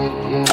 Mm-hmm.